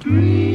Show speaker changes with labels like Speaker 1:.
Speaker 1: Dream.